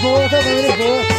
播，他们的佛。